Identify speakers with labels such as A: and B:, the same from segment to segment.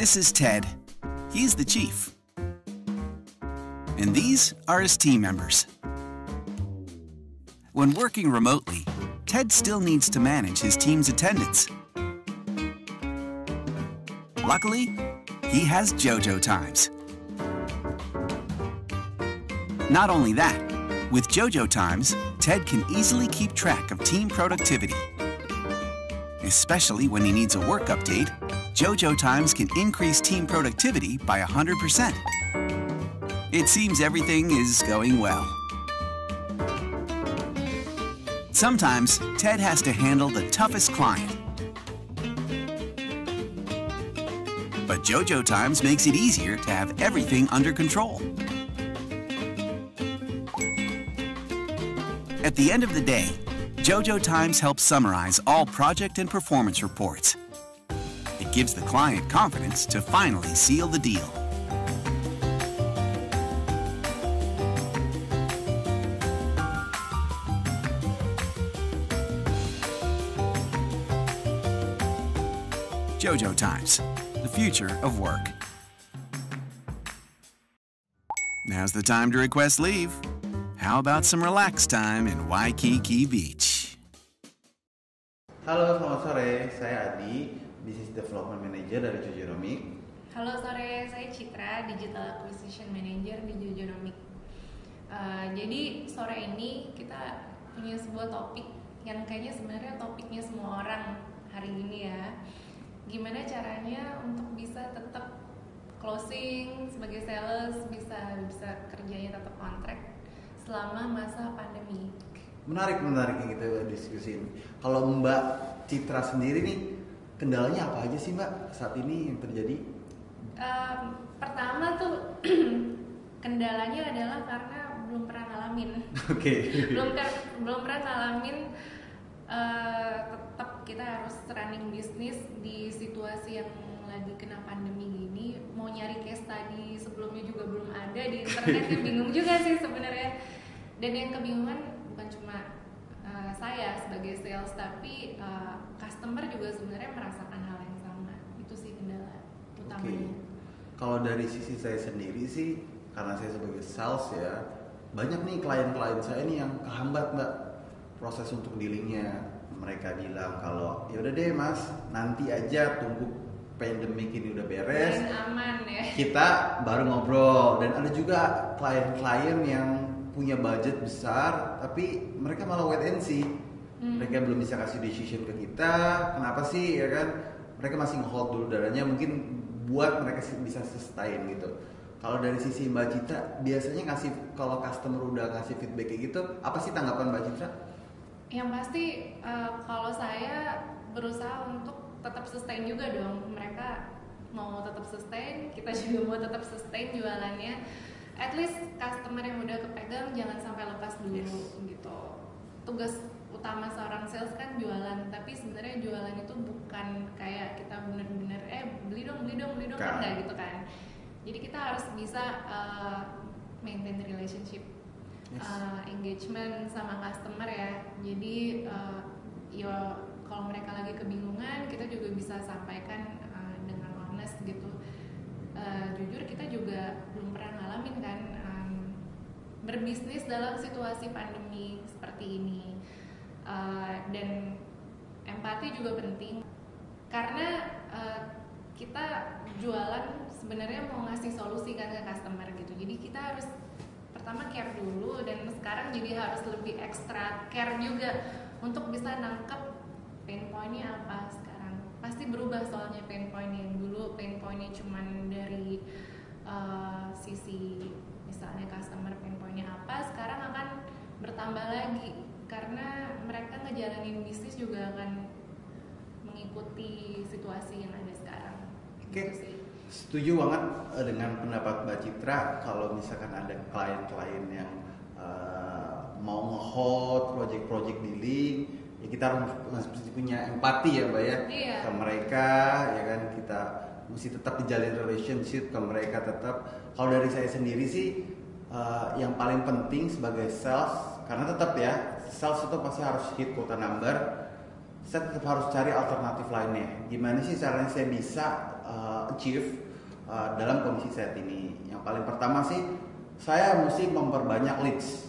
A: This is Ted. He's the chief. And these are his team members. When working remotely, Ted still needs to manage his team's attendance. Luckily, he has JoJo Times. Not only that, with JoJo Times, Ted can easily keep track of team productivity. Especially when he needs a work update, JoJo Times can increase team productivity by 100%. It seems everything is going well. Sometimes, Ted has to handle the toughest client. But JoJo Times makes it easier to have everything under control. At the end of the day, JoJo Times helps summarize all project and performance reports. Gives the client confidence to finally seal the deal. JoJo Times, the future of work. Now's the time to request leave. How about some relax time in Waikiki Beach?
B: Halo, selamat sore. Saya Adi, Business Development Manager dari Jojonomic.
C: Halo sore, saya Citra, Digital Acquisition Manager di Jojonomic. Uh, jadi sore ini kita punya sebuah topik yang kayaknya sebenarnya topiknya semua orang hari ini ya. Gimana caranya untuk bisa tetap closing sebagai sales bisa bisa kerjanya tetap kontrak selama masa pandemi.
B: Menarik, menarik yang kita diskusin. Kalau Mbak Citra sendiri nih, kendalanya apa aja sih Mbak saat ini yang terjadi?
C: Um, pertama tuh kendalanya adalah karena belum pernah ngalamin.
B: Oke. Okay.
C: belum belum pernah ngalamin uh, tetap kita harus running bisnis di situasi yang lagi kena pandemi gini. Mau nyari case tadi sebelumnya juga belum ada di internet ya bingung juga sih sebenarnya. Dan yang kebingungan saya sebagai sales tapi uh, customer juga sebenarnya merasakan hal yang sama. Itu sih kendala utamanya.
B: Okay. Kalau dari sisi saya sendiri sih karena saya sebagai sales ya banyak nih klien-klien saya ini yang kehambat mbak proses untuk dealingnya mereka bilang kalau ya udah deh mas nanti aja tunggu pandemik ini udah beres
C: aman ya
B: kita baru ngobrol dan ada juga klien-klien yang punya budget besar tapi mereka malah wait and see hmm. mereka belum bisa kasih decision ke kita kenapa sih ya kan mereka masih ngehold dulu darahnya mungkin buat mereka bisa sustain gitu kalau dari sisi Mbak Citra, biasanya ngasih kalau customer udah ngasih feedback kayak gitu, apa sih tanggapan Mbak Citra?
C: Yang pasti uh, kalau saya berusaha untuk tetap sustain juga dong. Mereka mau tetap sustain, kita juga mau tetap sustain jualannya. At least customer yang udah kepegang jangan sampai lepas dulu yes. gitu. Tugas utama seorang sales kan jualan, tapi sebenarnya jualan itu bukan kayak kita bener-bener eh beli dong, beli dong, beli dong kan enggak gitu kan jadi kita harus bisa uh, maintain relationship yes. uh, engagement sama customer ya jadi uh, ya kalau mereka lagi kebingungan kita juga bisa sampaikan uh, dengan honest gitu uh, jujur kita juga belum pernah ngalamin kan um, berbisnis dalam situasi pandemi seperti ini. Uh, dan empati juga penting. Karena uh, kita jualan sebenarnya mau ngasih solusi kan ke customer gitu. Jadi kita harus pertama care dulu dan sekarang jadi harus lebih ekstra care juga untuk bisa nangkep pain pointnya apa pasti berubah soalnya pain point yang dulu pain pointnya cuman dari uh, sisi misalnya customer pain pointnya apa sekarang akan bertambah lagi karena mereka ngejalanin bisnis juga akan mengikuti situasi yang ada sekarang.
B: Oke. Okay. Gitu setuju banget uh, dengan pendapat Mbak Citra kalau misalkan ada klien-klien yang uh, mau nge-hold project-project dealing ya kita harus mesti punya empati ya Mbak ya
C: iya.
B: ke mereka ya kan kita mesti tetap dijalin relationship ke mereka tetap kalau dari saya sendiri sih uh, yang paling penting sebagai sales karena tetap ya sales itu pasti harus hit quota number saya tetap harus cari alternatif lainnya gimana sih caranya saya bisa uh, achieve uh, dalam kondisi saat ini. Yang paling pertama sih saya mesti memperbanyak leads.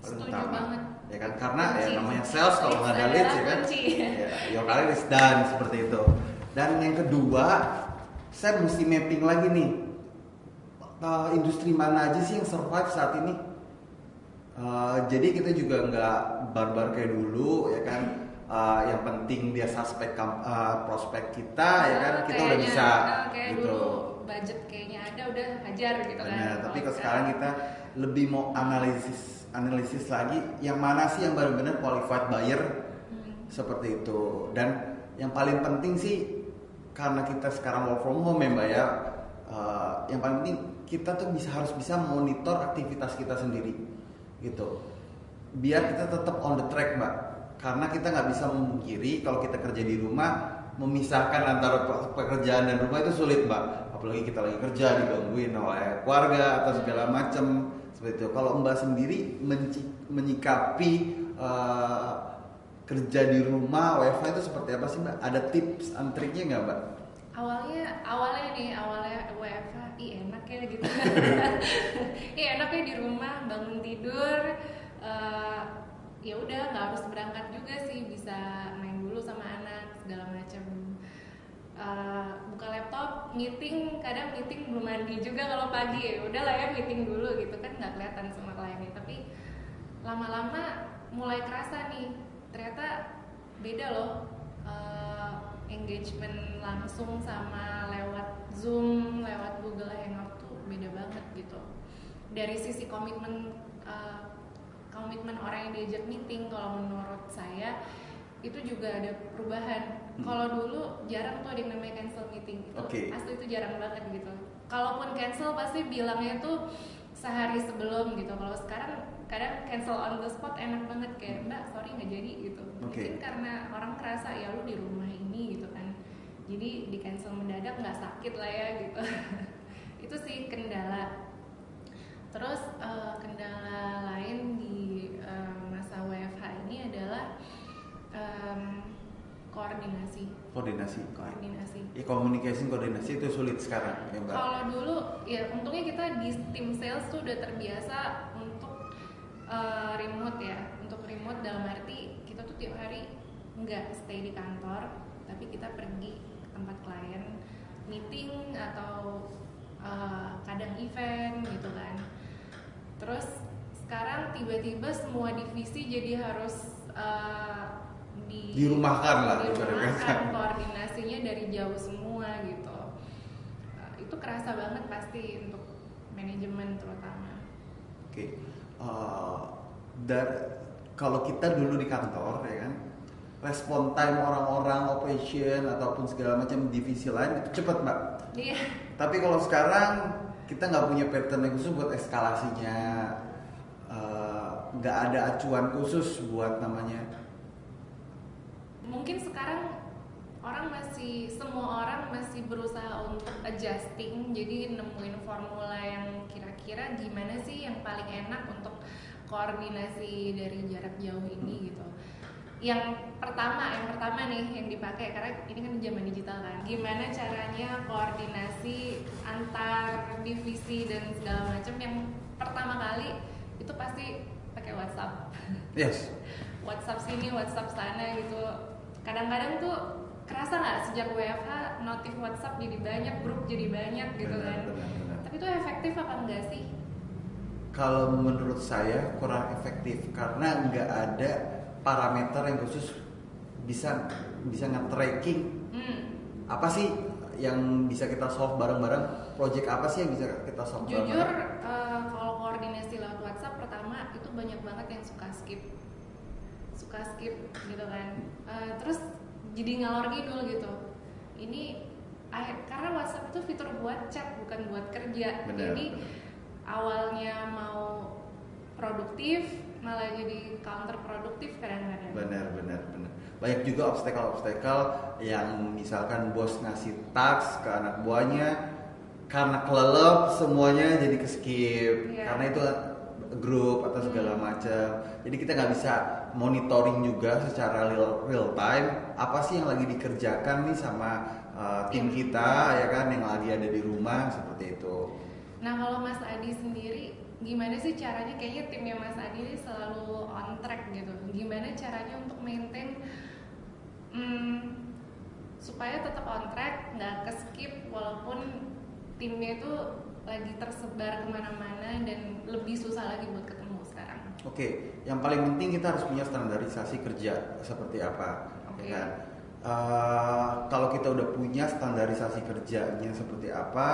C: Setuju banget.
B: Ya kan karena
C: Kunci.
B: ya namanya sales kalau nggak ada leads ya kan.
C: kunci.
B: Ya, your career is done seperti itu. Dan yang kedua, saya mesti mapping lagi nih uh, industri mana aja sih yang survive saat ini. Uh, jadi kita juga nggak barbar kayak dulu ya kan. Uh, yang penting dia suspek uh, prospek kita ya kan
C: Oh,
B: kita udah bisa
C: oh, kayak
B: gitu.
C: dulu budget kayaknya ada udah hajar gitu kan.
B: Benar, tapi
C: kalau
B: sekarang kita lebih mau analisis analisis lagi yang mana sih yang benar-benar qualified buyer?
C: Hmm.
B: seperti itu. Dan yang paling penting sih karena kita sekarang work from home ya mbak ya uh, yang paling penting kita tuh bisa harus bisa monitor aktivitas kita sendiri gitu. Biar kita tetap on the track mbak. Karena kita nggak bisa memungkiri kalau kita kerja di rumah memisahkan antara pe- pekerjaan dan rumah itu sulit mbak. Apalagi kita lagi kerja digangguin oleh keluarga atau segala macam seperti itu. Kalau mbak sendiri menyikapi uh, kerja di rumah WiFi itu seperti apa sih mbak? Ada tips and triknya nggak mbak?
C: Awalnya awalnya nih awalnya WFH ih enak ya gitu. Iya enak ya di rumah bangun tidur eh, ya udah nggak harus berangkat juga sih bisa main dulu sama anak segala macam Eh, buka laptop meeting kadang meeting belum mandi juga kalau pagi. Ya udah lah ya meeting dulu gitu kan nggak kelihatan sama kliennya tapi lama-lama mulai kerasa nih ternyata beda loh eh, engagement langsung sama lewat Zoom, lewat Google Hangout tuh beda banget gitu. Dari sisi komitmen eh, komitmen orang yang diajak meeting kalau menurut saya itu juga ada perubahan.
B: Hmm.
C: Kalau dulu jarang tuh ada yang namanya cancel meeting itu
B: Oke.
C: asli itu jarang banget gitu. Kalaupun cancel pasti bilangnya tuh sehari sebelum gitu. Kalau sekarang kadang cancel on the spot enak banget kayak mbak sorry nggak jadi gitu.
B: Oke.
C: Mungkin karena orang kerasa ya lu di rumah ini gitu kan. Jadi di cancel mendadak nggak sakit lah ya gitu. itu sih kendala. Terus eh, kendala lain di eh, masa WFH ini adalah em, koordinasi.
B: koordinasi
C: Koordinasi.
B: ya communication koordinasi itu sulit sekarang ya mbak
C: Kalau dulu ya untungnya kita di tim sales tuh udah terbiasa untuk eh, remote ya. Untuk remote dalam arti kita tuh tiap hari nggak stay di kantor, tapi kita pergi ke tempat klien, meeting atau eh, kadang event gitu kan. Terus sekarang tiba-tiba semua divisi jadi harus eh, di
B: Dirumahkan lah,
C: dirumahkan koordinasinya dari jauh semua gitu. Uh, itu kerasa banget pasti untuk manajemen terutama.
B: Oke Eh, dan kalau kita dulu di kantor ya kan respon time orang-orang operation ataupun segala macam divisi lain itu cepat mbak.
C: Iya.
B: Tapi kalau sekarang kita nggak punya pattern yang khusus buat eskalasinya. Eh, nggak ada acuan khusus buat namanya
C: mungkin sekarang orang masih semua orang masih berusaha untuk adjusting jadi nemuin formula yang kira-kira gimana sih yang paling enak untuk koordinasi dari jarak jauh ini gitu. Yang pertama yang pertama nih yang dipakai karena ini kan zaman digital kan gimana caranya koordinasi antar divisi dan segala macam yang pertama kali itu pasti pakai WhatsApp.
B: Yes.
C: WhatsApp sini, WhatsApp sana gitu. Kadang-kadang tuh kerasa nggak sejak WFH notif WhatsApp jadi banyak, grup jadi banyak gitu
B: Benar,
C: kan.
B: benar, benar.
C: Tapi itu efektif apa enggak sih?
B: Kalau menurut saya kurang efektif karena nggak ada parameter yang khusus bisa bisa nge-tracking
C: Hmm.
B: apa sih yang bisa kita solve bareng-bareng project apa sih yang bisa kita solve
C: Jujur
B: bareng-bareng
C: eh, kalau koordinasi lewat WhatsApp pertama itu banyak banget yang suka skip, suka skip gitu kan. Eh, terus jadi ngalor ngidul gitu. Ini akhir karena WhatsApp itu fitur buat chat bukan buat kerja.
B: Benar,
C: jadi
B: benar.
C: awalnya mau produktif malah jadi counter produktif kadang-kadang.
B: benar benar benar banyak juga obstacle-obstacle yang misalkan bos ngasih task ke anak buahnya karena kelelep semuanya jadi ke skip
C: Iya.
B: karena itu grup atau segala
C: Hmm.
B: macam jadi kita nggak bisa monitoring juga secara real real time apa sih yang lagi dikerjakan nih sama uh, tim kita ya kan yang lagi ada di rumah seperti itu.
C: Nah kalau Mas Adi sendiri gimana sih caranya kayaknya timnya Mas Adi ini selalu on track gitu. Gimana caranya untuk maintain hmm, supaya tetap on track, nggak ke skip walaupun timnya itu lagi tersebar ke mana-mana dan lebih susah lagi buat ketemu sekarang.
B: Oke, yang paling penting kita harus punya standarisasi kerja seperti apa,
C: Oke.
B: ya kan? Uh, kalau kita udah punya standarisasi kerjanya seperti apa,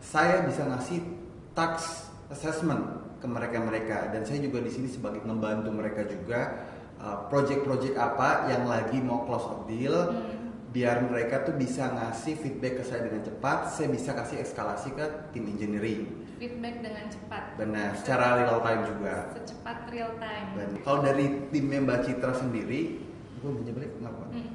B: saya bisa ngasih tax assessment ke mereka-mereka dan saya juga di sini sebagai ngebantu mereka juga uh, project-project apa yang lagi mau close a deal
C: Hmm.
B: Biar mereka tuh bisa ngasih feedback ke saya dengan cepat, saya bisa kasih eskalasi ke tim engineering.
C: Feedback dengan cepat.
B: Benar, secara real time juga.
C: Secepat real time.
B: Dan kalau dari timnya Mbak Citra sendiri, gue punya balik kenapa?
C: Hmm.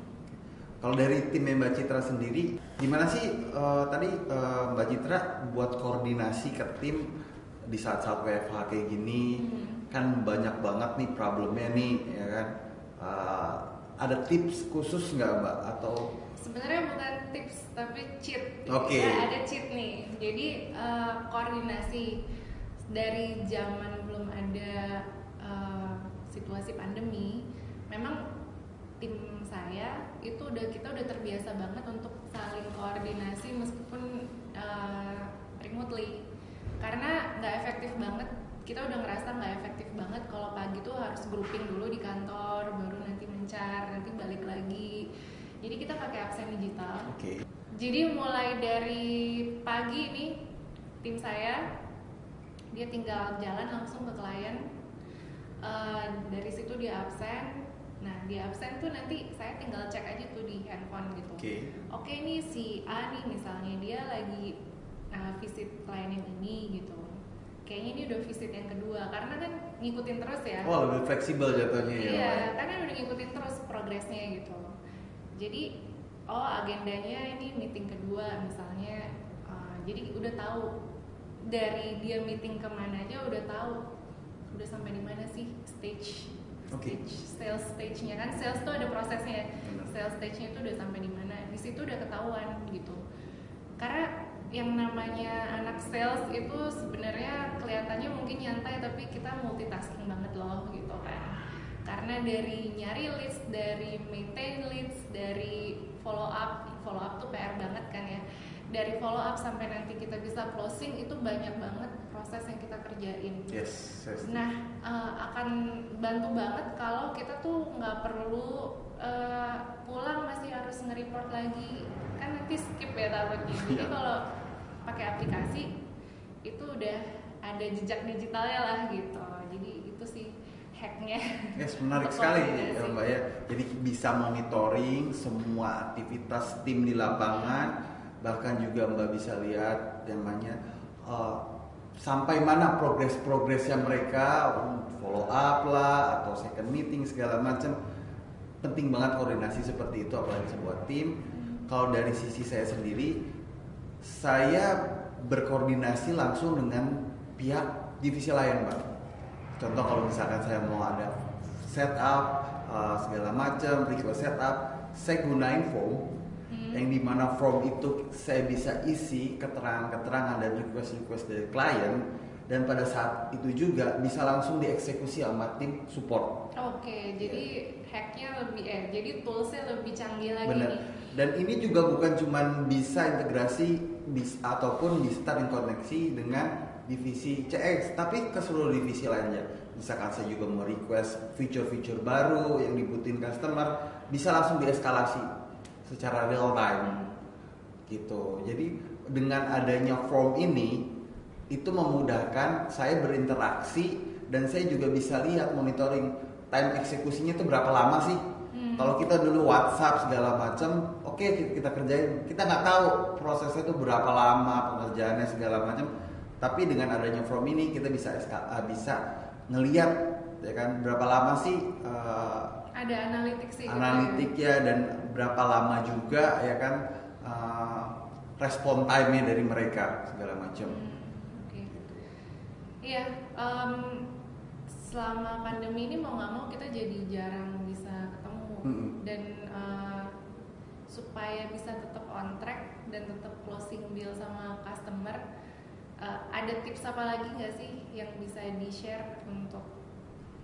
B: Kalau dari timnya Mbak Citra sendiri, gimana sih eh, tadi eh, Mbak Citra buat koordinasi ke tim di saat-saat WFH kayak gini?
C: Hmm.
B: Kan banyak banget nih problemnya nih, ya kan? Eh, ada tips khusus nggak Mbak? Atau
C: Sebenarnya bukan tips tapi cheat.
B: Oke.
C: Ya, ada cheat nih. Jadi eh, koordinasi dari zaman belum ada eh, situasi pandemi, memang tim saya itu udah kita udah terbiasa banget untuk saling koordinasi meskipun eh, remotely. Karena nggak efektif banget. Kita udah ngerasa nggak efektif banget kalau pagi tuh harus grouping dulu di kantor, baru nanti mencar, nanti balik lagi. Jadi kita pakai absen digital.
B: oke?
C: Jadi mulai dari pagi nih tim saya dia tinggal jalan langsung ke klien. Eh, dari situ dia absen. Nah di absen tuh nanti saya tinggal cek aja tuh di handphone gitu.
B: Oke.
C: Oke nih si A nih misalnya dia lagi uh, visit klien yang ini gitu. Kayaknya ini udah visit yang kedua karena kan ngikutin terus ya.
B: Oh lebih fleksibel jatuhnya ya.
C: Iya,
B: ya?
C: karena udah ngikutin terus progresnya gitu. Jadi, oh agendanya ini meeting kedua misalnya. uh, jadi udah tahu dari dia meeting ke mana aja udah tahu udah sampai di mana sih stage
B: Oke.
C: stage sales stage-nya kan sales tuh ada prosesnya
B: Benar.
C: sales stage-nya itu udah sampai di mana di situ udah ketahuan gitu karena yang namanya anak sales itu sebenarnya kelihatannya mungkin nyantai tapi kita multitasking banget loh gitu kan karena dari nyari leads dari maintain leads dari follow up follow up tuh PR banget kan ya dari follow up sampai nanti kita bisa closing itu banyak banget proses yang kita kerjain
B: Yes. yes.
C: Nah, eh, akan bantu banget kalau kita tuh nggak perlu eh, pulang masih harus nge-report lagi. Kan nanti skip ya takutnya. Jadi
B: Iya.
C: kalau pakai aplikasi itu udah ada jejak digitalnya lah gitu. Jadi itu sih hacknya.
B: Yes, menarik sekali ya Mbak ya. Jadi bisa monitoring semua aktivitas tim di lapangan, bahkan juga Mbak bisa lihat namanya eh, sampai mana progres-progresnya mereka, follow up lah atau second meeting segala macam. Penting banget koordinasi seperti itu apalagi sebuah tim. Kalau dari sisi saya sendiri, saya berkoordinasi langsung dengan pihak divisi lain, Mbak. Contoh kalau misalkan saya mau ada setup uh, segala macam, request setup, saya gunain form
C: Hmm.
B: yang di mana form itu saya bisa isi keterangan-keterangan dan request-request dari klien dan pada saat itu juga bisa langsung dieksekusi sama tim support.
C: Oke, jadi hacknya lebih eh jadi toolsnya lebih canggih lagi
B: Benar.
C: nih.
B: Dan ini juga bukan cuman bisa integrasi bis, ataupun bisa terkoneksi dengan divisi CX, tapi ke seluruh divisi lainnya. Misalkan saya juga mau request feature-feature baru yang dibutuhin customer, bisa langsung dieskalasi secara real time. Gitu. Jadi dengan adanya form ini itu memudahkan saya berinteraksi dan saya juga bisa lihat monitoring time eksekusinya itu berapa lama sih. Kalau kita dulu WhatsApp segala macam, oke kita, kita kerjain. Kita nggak tahu prosesnya itu berapa lama pengerjaannya segala macam. Tapi dengan adanya form ini kita bisa SK- ah, bisa ngelihat ya kan berapa lama sih eh,
C: Ada analitik sih. gitu ya.
B: dan berapa lama juga ya kan eh, respon time-nya dari mereka segala macam.
C: Hmm, Oke. Iya, em, selama pandemi ini mau nggak mau kita jadi jarang bisa
B: Mm-mm.
C: dan eh, supaya bisa tetap on track dan tetap closing deal sama customer uh, ada tips apa lagi nggak sih yang bisa di share untuk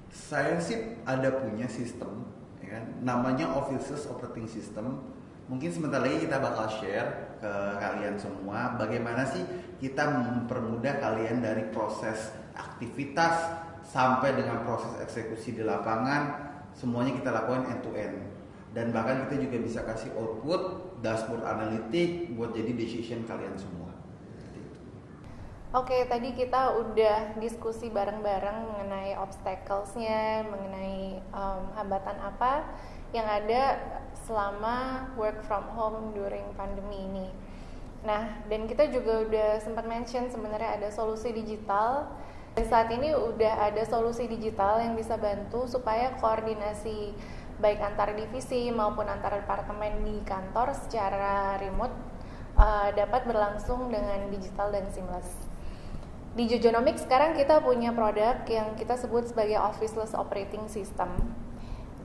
B: saya sih ada punya sistem ya kan namanya Offices Operating System mungkin sebentar lagi kita bakal share ke kalian semua bagaimana sih kita mempermudah kalian dari proses aktivitas sampai dengan proses eksekusi di lapangan semuanya kita lakukan end to end dan bahkan kita juga bisa kasih output dashboard analitik buat jadi decision kalian semua.
C: Oke, tadi kita udah diskusi bareng-bareng mengenai obstacles-nya, mengenai um, hambatan apa yang ada selama work from home during pandemi ini. Nah, dan kita juga udah sempat mention sebenarnya ada solusi digital. Saat ini udah ada solusi digital yang bisa bantu supaya koordinasi baik antar divisi maupun antar departemen di kantor secara remote uh, dapat berlangsung dengan digital dan seamless. Di Jojonomics sekarang kita punya produk yang kita sebut sebagai Officeless Operating System.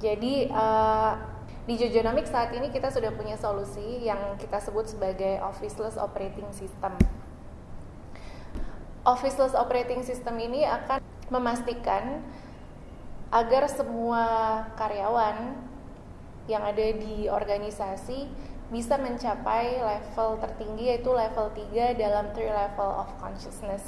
C: Jadi uh, di Jojonomics saat ini kita sudah punya solusi yang kita sebut sebagai Officeless Operating System. Officeless Operating System ini akan memastikan agar semua karyawan yang ada di organisasi bisa mencapai level tertinggi yaitu level 3 dalam three level of consciousness.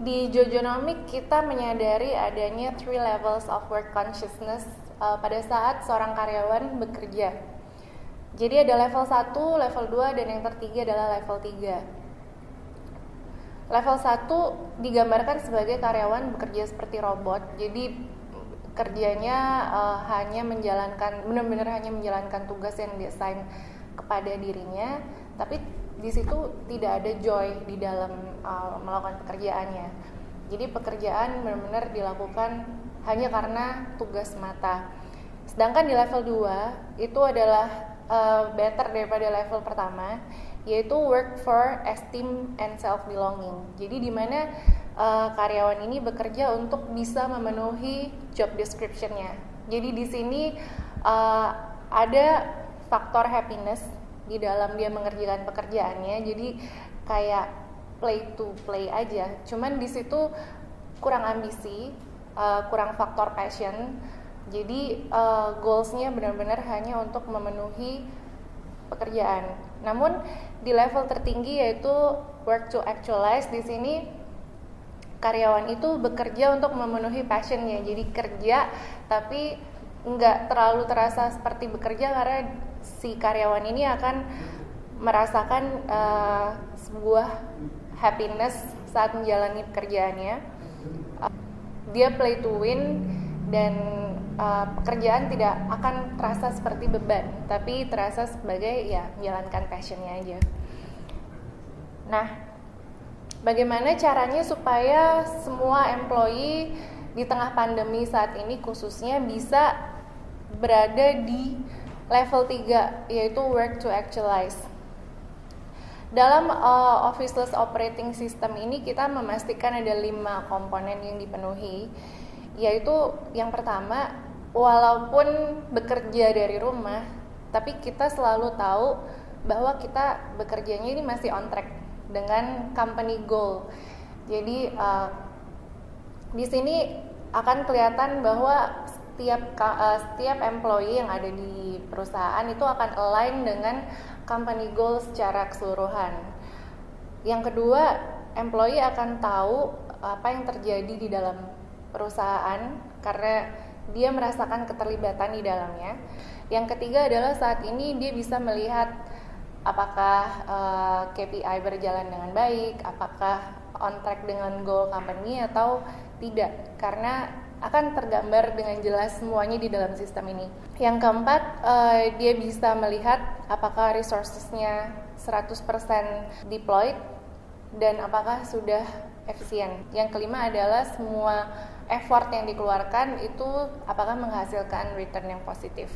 C: Di Jojonomic kita menyadari adanya three levels of work consciousness uh, pada saat seorang karyawan bekerja. Jadi ada level 1, level 2 dan yang tertiga adalah level 3. Level 1 digambarkan sebagai karyawan bekerja seperti robot. Jadi kerjanya uh, hanya menjalankan benar-benar hanya menjalankan tugas yang diassign kepada dirinya, tapi di situ tidak ada joy di dalam uh, melakukan pekerjaannya. Jadi pekerjaan benar-benar dilakukan hanya karena tugas mata. Sedangkan di level 2 itu adalah uh, better daripada level pertama yaitu work for esteem and self belonging. Jadi di mana uh, karyawan ini bekerja untuk bisa memenuhi job descriptionnya. Jadi di sini uh, ada faktor happiness di dalam dia mengerjakan pekerjaannya. Jadi kayak play to play aja. Cuman di situ kurang ambisi, uh, kurang faktor passion. Jadi uh, goalsnya benar-benar hanya untuk memenuhi pekerjaan. Namun di level tertinggi yaitu work to actualize di sini karyawan itu bekerja untuk memenuhi passionnya jadi kerja tapi nggak terlalu terasa seperti bekerja karena si karyawan ini akan merasakan uh, sebuah happiness saat menjalani pekerjaannya uh, dia play to win dan uh, pekerjaan tidak akan terasa seperti beban, tapi terasa sebagai ya menjalankan passionnya aja. Nah, bagaimana caranya supaya semua employee di tengah pandemi saat ini khususnya bisa berada di level 3 yaitu work to actualize. Dalam uh, officeless operating system ini kita memastikan ada lima komponen yang dipenuhi, yaitu yang pertama walaupun bekerja dari rumah, tapi kita selalu tahu bahwa kita bekerjanya ini masih on track dengan company goal. Jadi uh, di sini akan kelihatan bahwa setiap uh, setiap employee yang ada di perusahaan itu akan align dengan company goal secara keseluruhan. Yang kedua, employee akan tahu apa yang terjadi di dalam perusahaan karena dia merasakan keterlibatan di dalamnya. Yang ketiga adalah saat ini dia bisa melihat apakah uh, eh, KPI berjalan dengan baik, apakah on track dengan goal company atau tidak, karena akan tergambar dengan jelas semuanya di dalam sistem ini. Yang keempat, uh, dia bisa melihat apakah resourcesnya 100% deployed dan apakah sudah efisien. Yang kelima adalah semua effort yang dikeluarkan itu apakah menghasilkan return yang positif.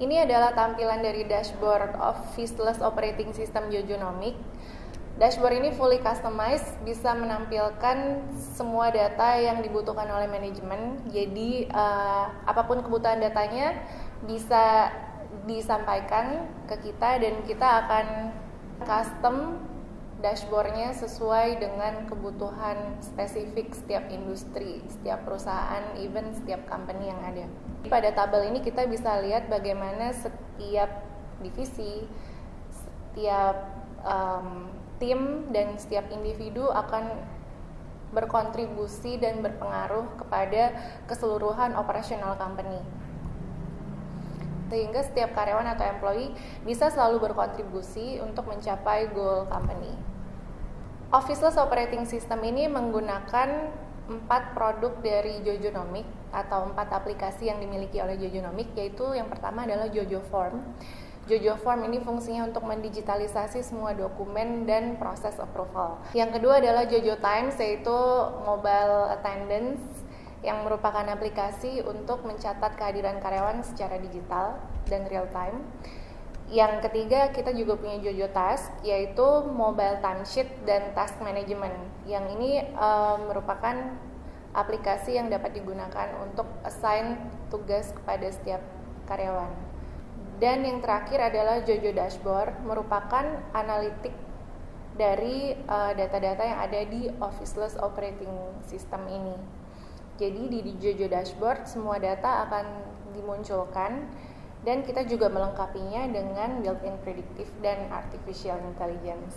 C: Ini adalah tampilan dari dashboard of Faceless Operating System Jojonomic. Dashboard ini fully customized, bisa menampilkan semua data yang dibutuhkan oleh manajemen. Jadi uh, apa pun kebutuhan datanya bisa disampaikan ke kita dan kita akan custom dashboardnya sesuai dengan kebutuhan spesifik setiap industri, setiap perusahaan, even setiap company yang ada. Pada tabel ini kita bisa lihat bagaimana setiap divisi, setiap um, tim dan setiap individu akan berkontribusi dan berpengaruh kepada keseluruhan operasional company sehingga setiap karyawan atau employee bisa selalu berkontribusi untuk mencapai goal company. Officeless Operating System ini menggunakan empat produk dari Jojonomic atau empat aplikasi yang dimiliki oleh Jojonomic yaitu yang pertama adalah Jojo Form. Jojo Form ini fungsinya untuk mendigitalisasi semua dokumen dan proses approval. Yang kedua adalah Jojo Times yaitu mobile attendance yang merupakan aplikasi untuk mencatat kehadiran karyawan secara digital dan real time. Yang ketiga, kita juga punya Jojo Task, yaitu mobile timesheet dan task management. Yang ini uh, merupakan aplikasi yang dapat digunakan untuk assign tugas kepada setiap karyawan. Dan yang terakhir adalah Jojo Dashboard, merupakan analitik dari eh, data-data yang ada di Officeless Operating System ini. Jadi di Jojo Dashboard semua data akan dimunculkan dan kita juga melengkapinya dengan built-in predictive dan artificial intelligence.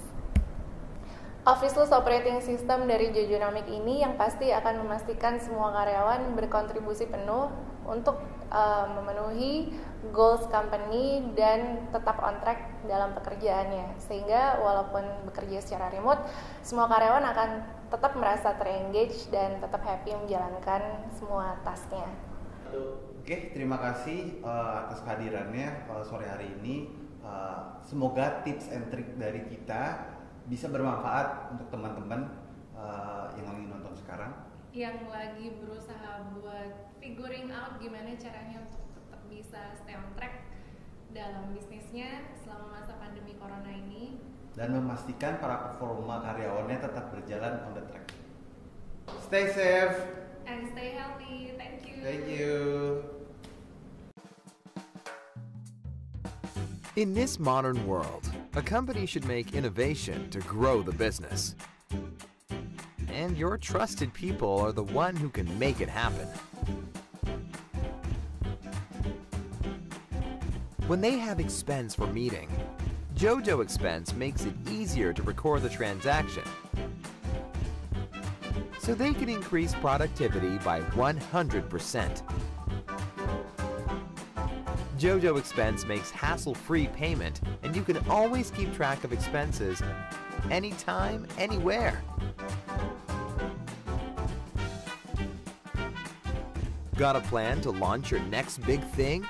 C: Officeless Operating System dari Jojonomic ini yang pasti akan memastikan semua karyawan berkontribusi penuh untuk uh, memenuhi goals company dan tetap on track dalam pekerjaannya sehingga walaupun bekerja secara remote semua karyawan akan tetap merasa terengage dan tetap happy menjalankan semua tasknya.
B: Oke, terima kasih uh, atas kehadirannya uh, sore hari ini. Uh, semoga tips and trick dari kita bisa bermanfaat untuk teman-teman uh, yang lagi nonton sekarang.
C: Yang lagi berusaha buat figuring out gimana caranya untuk bisa stay on track dalam bisnisnya selama masa pandemi corona ini
B: dan memastikan para performa karyawannya tetap berjalan on the track. Stay safe
C: and stay healthy. Thank you.
B: Thank you.
A: In this modern world, a company should make innovation to grow the business. And your trusted people are the one who can make it happen. When they have expense for meeting, JoJo Expense makes it easier to record the transaction so they can increase productivity by 100%. JoJo Expense makes hassle-free payment and you can always keep track of expenses anytime, anywhere. Got a plan to launch your next big thing?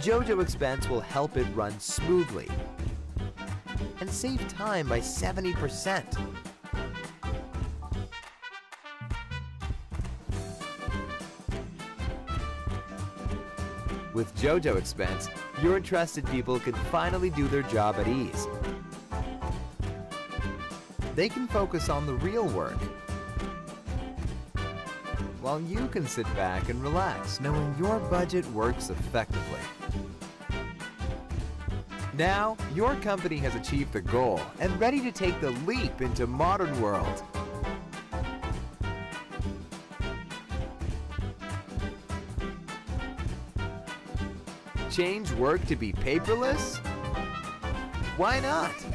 A: JoJo Expense will help it run smoothly and save time by 70%. With JoJo Expense, your trusted people can finally do their job at ease. They can focus on the real work while you can sit back and relax knowing your budget works effectively. Now, your company has achieved the goal and ready to take the leap into modern world. Change work to be paperless? Why not?